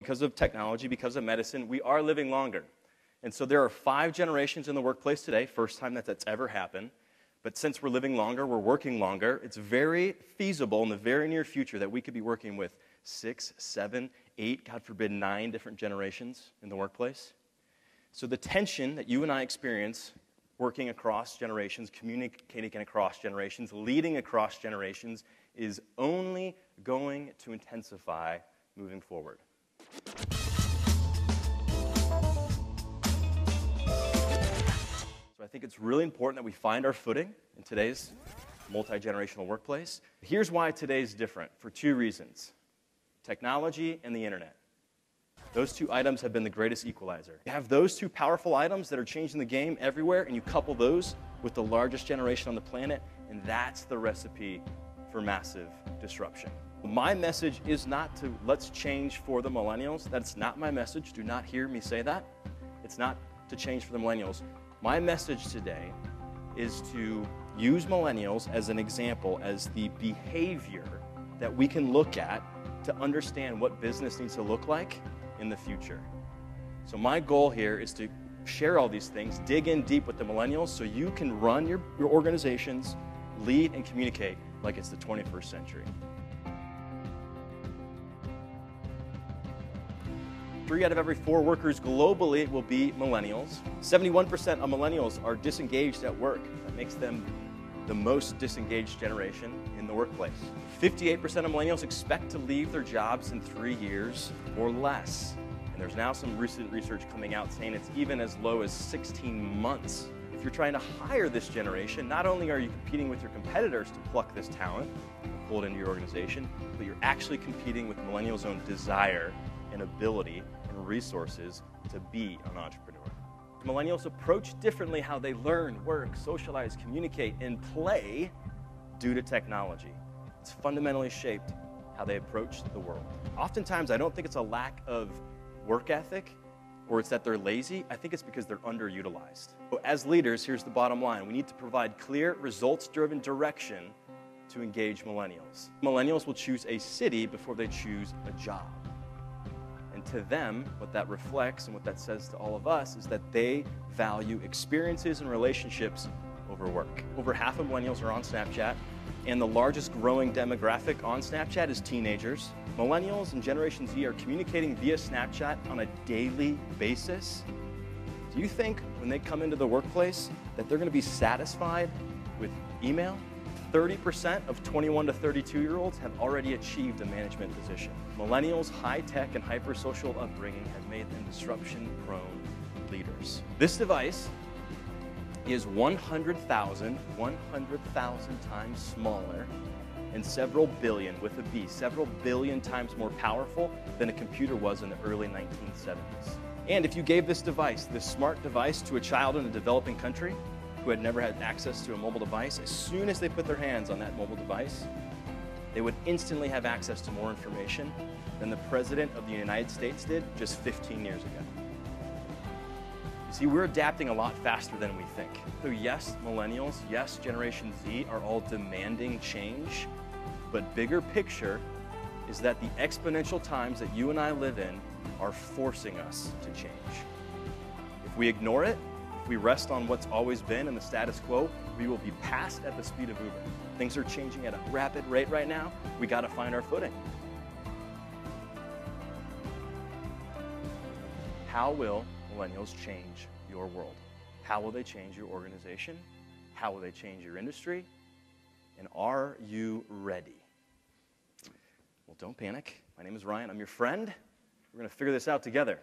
because of technology, because of medicine, we are living longer. And so there are five generations in the workplace today, first time that that's ever happened. But since we're living longer, we're working longer, it's very feasible in the very near future that we could be working with six, seven, eight, God forbid, nine different generations in the workplace. So the tension that you and I experience working across generations, communicating across generations, leading across generations is only going to intensify moving forward. So I think it's really important that we find our footing in today's multi generational workplace. Here's why today's different for two reasons technology and the internet. Those two items have been the greatest equalizer. You have those two powerful items that are changing the game everywhere, and you couple those with the largest generation on the planet, and that's the recipe for massive disruption. My message is not to let's change for the millennials. That's not my message. Do not hear me say that. It's not to change for the millennials. My message today is to use millennials as an example, as the behavior that we can look at to understand what business needs to look like in the future. So, my goal here is to share all these things, dig in deep with the millennials so you can run your, your organizations, lead, and communicate like it's the 21st century. Three out of every four workers globally will be millennials. 71% of millennials are disengaged at work. That makes them the most disengaged generation in the workplace. 58% of millennials expect to leave their jobs in three years or less. And there's now some recent research coming out saying it's even as low as 16 months. If you're trying to hire this generation, not only are you competing with your competitors to pluck this talent, and pull it into your organization, but you're actually competing with millennials' own desire and ability and resources to be an entrepreneur. Millennials approach differently how they learn, work, socialize, communicate, and play due to technology. It's fundamentally shaped how they approach the world. Oftentimes, I don't think it's a lack of work ethic or it's that they're lazy. I think it's because they're underutilized. So as leaders, here's the bottom line we need to provide clear, results driven direction to engage millennials. Millennials will choose a city before they choose a job. And to them, what that reflects and what that says to all of us is that they value experiences and relationships over work. Over half of millennials are on Snapchat, and the largest growing demographic on Snapchat is teenagers. Millennials and Generation Z are communicating via Snapchat on a daily basis. Do you think when they come into the workplace that they're going to be satisfied with email 30% of 21 to 32 year olds have already achieved a management position. Millennials' high tech and hyper social upbringing has made them disruption prone leaders. This device is 100,000, 100,000 times smaller and several billion, with a B, several billion times more powerful than a computer was in the early 1970s. And if you gave this device, this smart device, to a child in a developing country, who had never had access to a mobile device, as soon as they put their hands on that mobile device, they would instantly have access to more information than the President of the United States did just 15 years ago. See, we're adapting a lot faster than we think. So, yes, millennials, yes, Generation Z are all demanding change, but bigger picture is that the exponential times that you and I live in are forcing us to change. If we ignore it, if we rest on what's always been and the status quo, we will be passed at the speed of Uber. Things are changing at a rapid rate right now. We got to find our footing. How will millennials change your world? How will they change your organization? How will they change your industry? And are you ready? Well, don't panic. My name is Ryan. I'm your friend. We're going to figure this out together.